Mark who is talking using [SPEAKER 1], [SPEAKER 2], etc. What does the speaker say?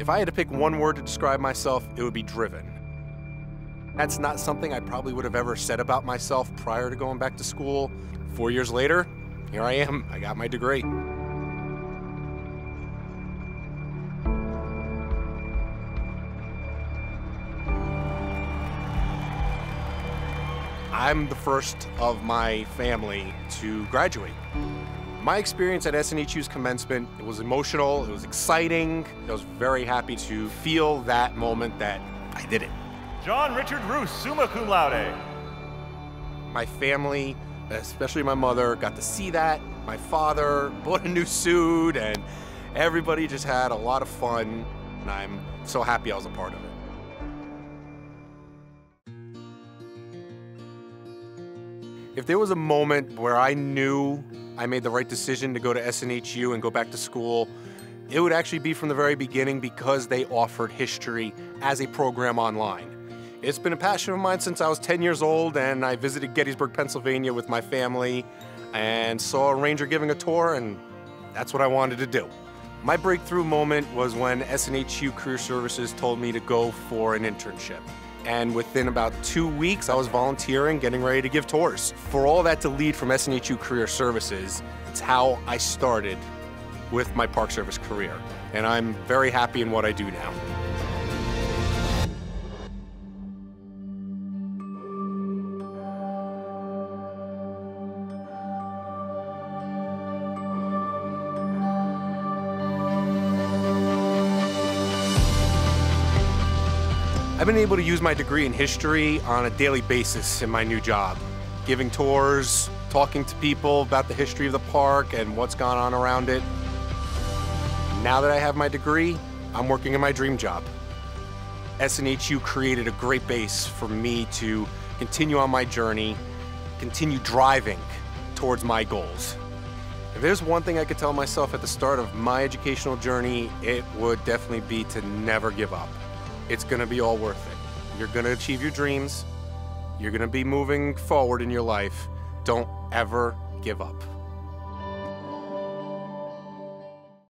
[SPEAKER 1] If I had to pick one word to describe myself, it would be driven. That's not something I probably would have ever said about myself prior to going back to school. Four years later, here I am. I got my degree. I'm the first of my family to graduate. My experience at SNHU's commencement, it was emotional, it was exciting. I was very happy to feel that moment that I did it.
[SPEAKER 2] John Richard Roos, summa cum laude.
[SPEAKER 1] My family, especially my mother, got to see that. My father bought a new suit, and everybody just had a lot of fun. And I'm so happy I was a part of it. If there was a moment where I knew I made the right decision to go to SNHU and go back to school, it would actually be from the very beginning because they offered history as a program online. It's been a passion of mine since I was 10 years old and I visited Gettysburg, Pennsylvania with my family and saw a ranger giving a tour and that's what I wanted to do. My breakthrough moment was when SNHU Career Services told me to go for an internship. And within about two weeks, I was volunteering, getting ready to give tours. For all that to lead from SNHU Career Services, it's how I started with my Park Service career. And I'm very happy in what I do now. I've been able to use my degree in history on a daily basis in my new job, giving tours, talking to people about the history of the park and what's gone on around it. Now that I have my degree, I'm working in my dream job. SNHU created a great base for me to continue on my journey, continue driving towards my goals. If there's one thing I could tell myself at the start of my educational journey, it would definitely be to never give up it's to be all worth it. You're to achieve your dreams. You're to be moving forward in your life. Don't ever give up.